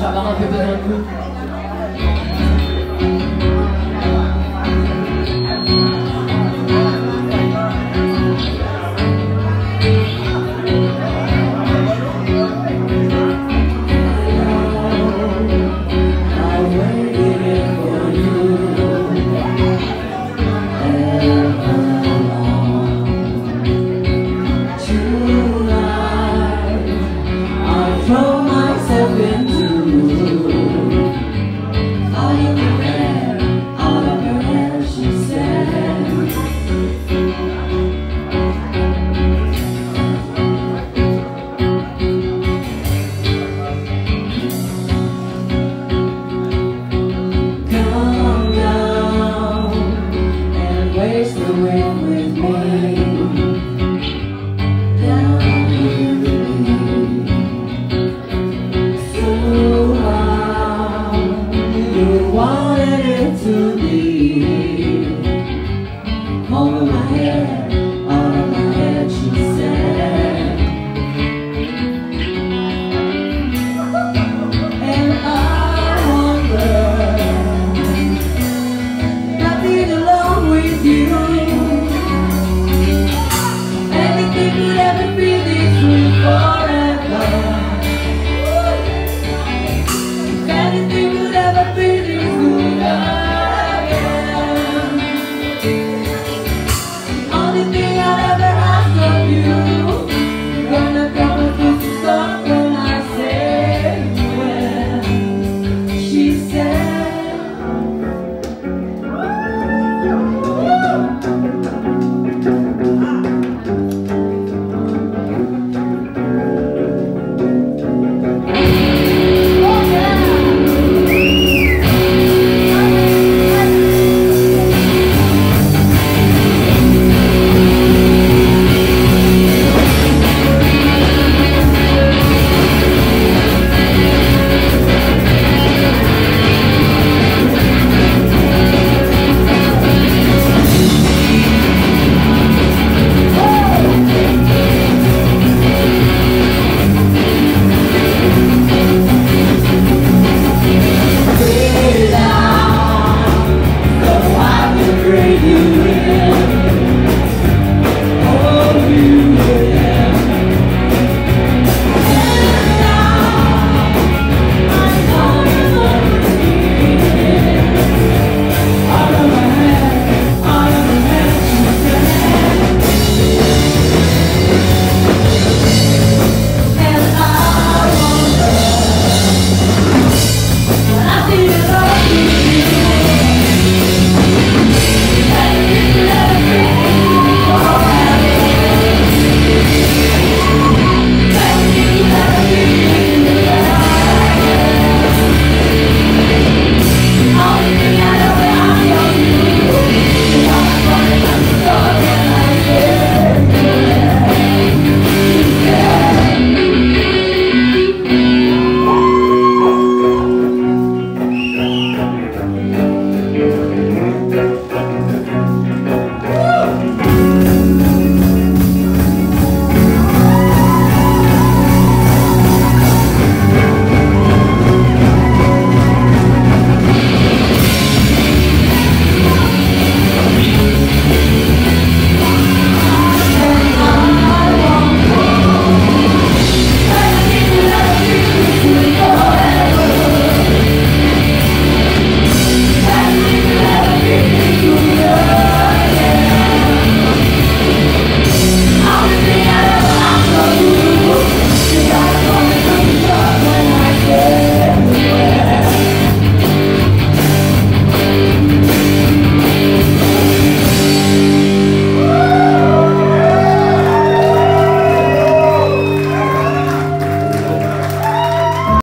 Já on a.